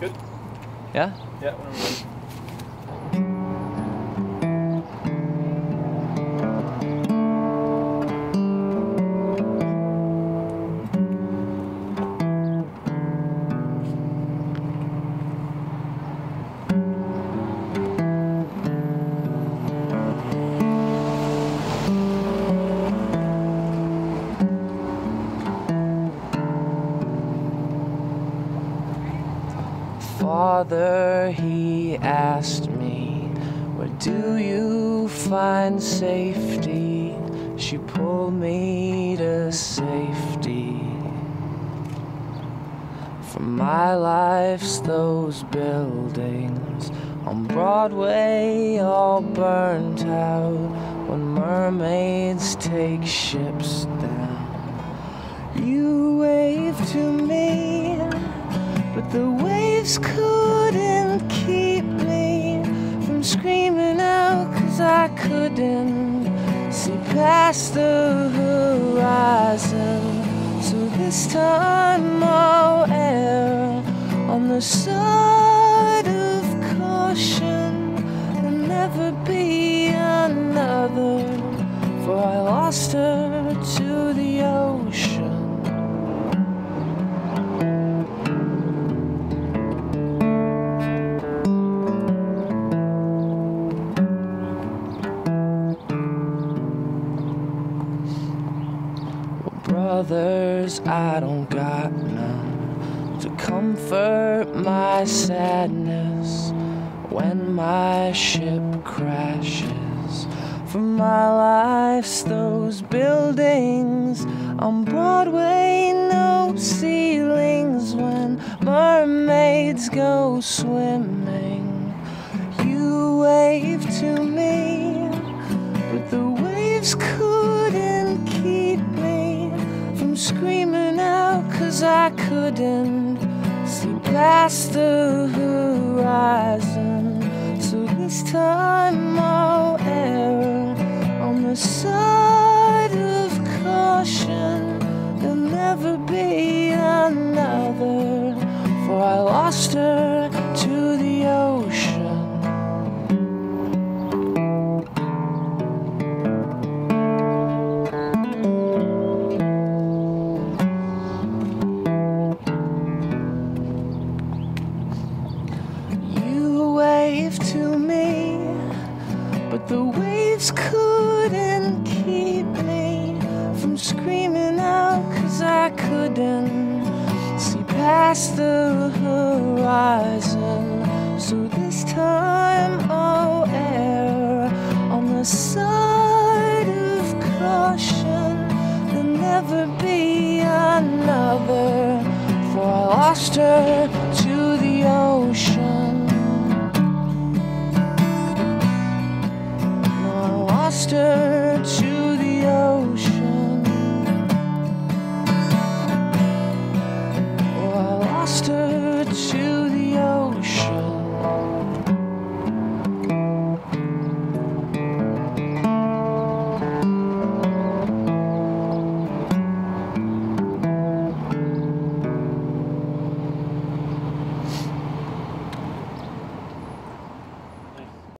Good. Yeah? Yeah, Father, he asked me, Where do you find safety? She pulled me to safety. From my life's those buildings on Broadway all burnt out when mermaids take ships down. You wave to me, but the waves couldn't keep me from screaming out cause I couldn't see past the horizon. So this time I'll err on the side of caution. There'll never be another, for I lost her to the ocean. Brothers, I don't got none to comfort my sadness when my ship crashes. From my life's those buildings on Broadway, no ceilings when mermaids go swimming. You wave to me, but the waves from screaming out cause I couldn't see past the horizon. So this time I'll err on the side of caution. There'll never be another, for I lost her to the ocean. To me, but the waves couldn't keep me from screaming out cause I couldn't see past the horizon. So this time I'll err on the side of caution. There'll never be another, for I lost her to the ocean. Lost her to